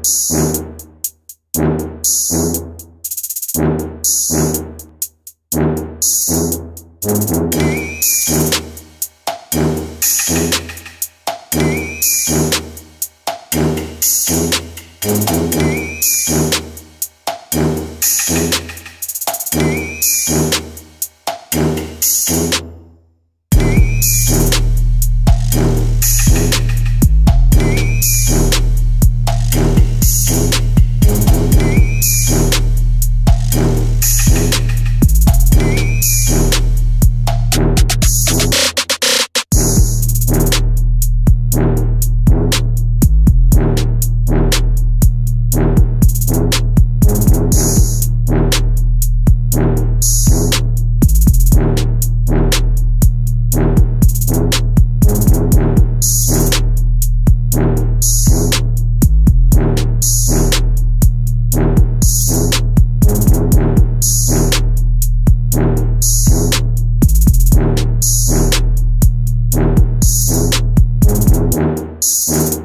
Thank Thank